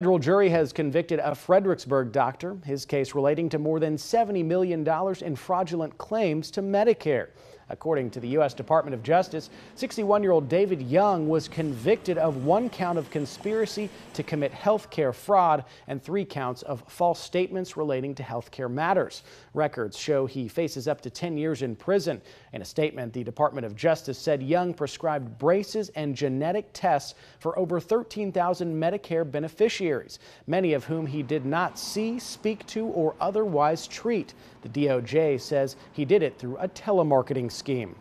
Federal jury has convicted a Fredericksburg doctor, his case relating to more than $70 million in fraudulent claims to Medicare. According to the U.S. Department of Justice, 61 year old David Young was convicted of one count of conspiracy to commit health care fraud and three counts of false statements relating to health care matters. Records show he faces up to 10 years in prison. In a statement, the Department of Justice said Young prescribed braces and genetic tests for over 13,000 Medicare beneficiaries, many of whom he did not see, speak to, or otherwise treat. The DOJ says he did it through a telemarketing scheme.